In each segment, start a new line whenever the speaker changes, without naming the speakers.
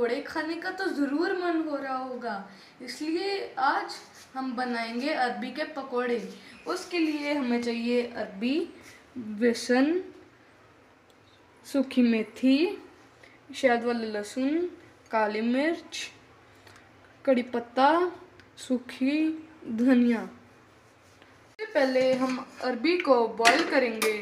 पकोड़े खाने का तो ज़रूर मन हो रहा होगा। इसलिए आज हम बनाएँगे अरबी के पकोड़े। उसके लिए हमें चाहिए अरबी, बेसन, सूखी मेथी, शहद वाला लहसुन, काली मिर्च, कड़ी पत्ता, सूखी धनिया। पहले हम अरबी को बॉईल करेंगे।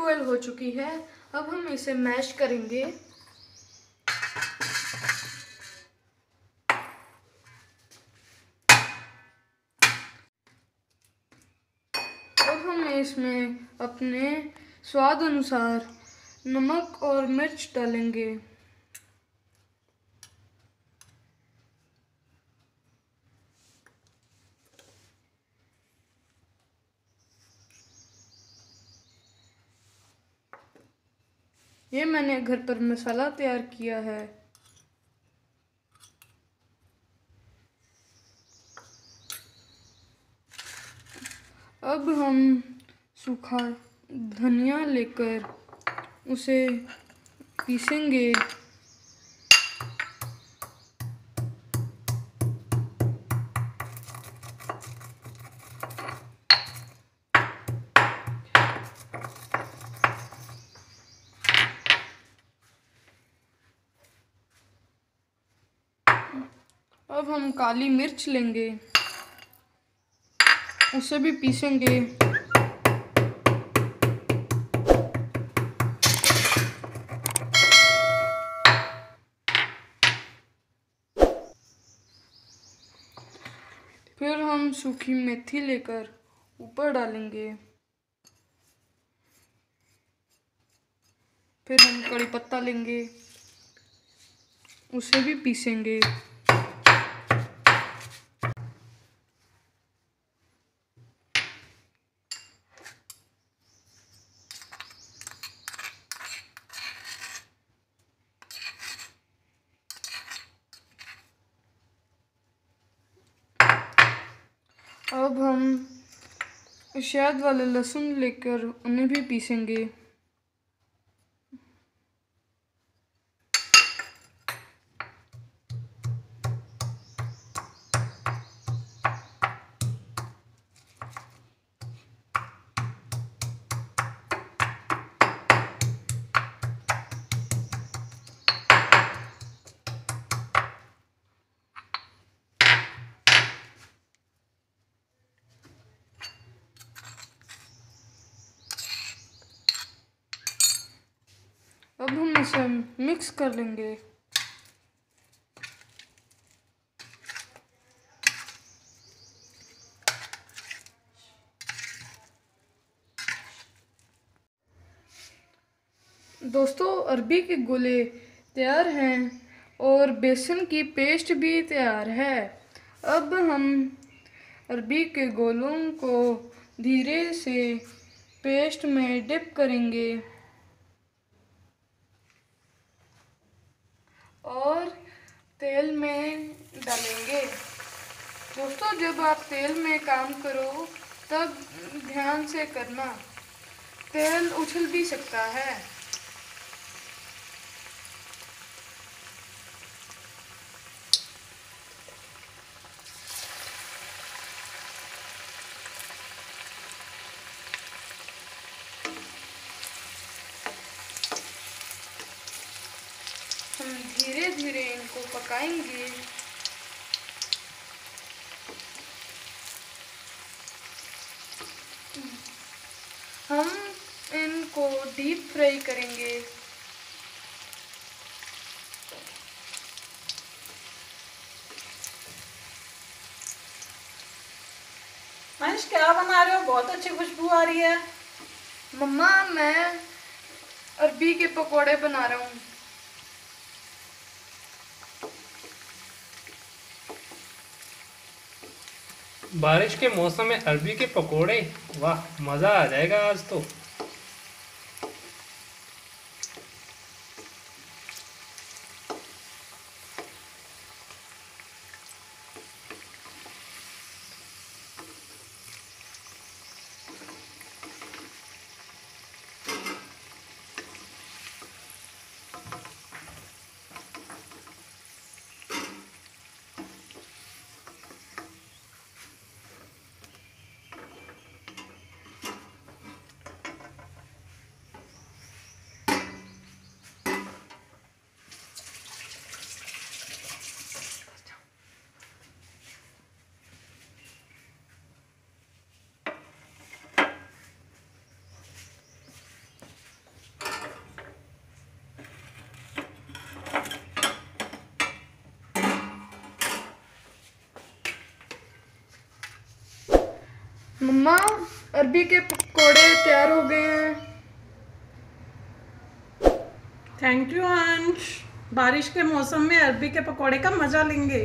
बॉईल हो चुकी है। अब हम इसे मैश करेंगे। अब हम इसमें अपने स्वाद अनुसार नमक और मिर्च डालेंगे। ये मैंने घर पर मसाला तैयार किया है। अब हम सूखा धनिया लेकर उसे पीसेंगे। अब हम काली मिर्च लेंगे। उसे भी पीसेंगे। फिर हम सूखी मेथी लेकर ऊपर डालेंगे। फिर हम कड़ी पत्ता लेंगे। उसे भी पीसेंगे। अब हम शहद वाले लहसुन लेकर उन्हें भी पीसेंगे। अब हम मिक्स कर लेंगे। दोस्तों, अरबी के गोले तैयार हैं और बेसन की पेस्ट भी तैयार है। अब हम अरबी के गोलों को धीरे से पेस्ट में डिप करेंगे। और तेल में डालेंगे। दोस्तों, जब आप तेल में काम करो, तब ध्यान से करना। तेल उछल भी सकता है हम धीरे इनको पकाएँगे। हम इनको डीप फ्राई करेंगे।
मनीष क्या बना रहे हो? बहुत अच्छी खुशबू आ रही है।
मम्मा मैं अरबी के पकोड़े बना रहा हूँ।
बारिश के मौसम में अरबी के पकोड़े वाह मज़ा आ जाएगा आज तो।
मम्मा, अरबी के पकौड़े तैयार हो गए हैं।
थैंक यू अंश बारिश के मौसम में अरबी के पकौड़े का मज़ा लेंगे।